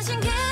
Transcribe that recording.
사라진 게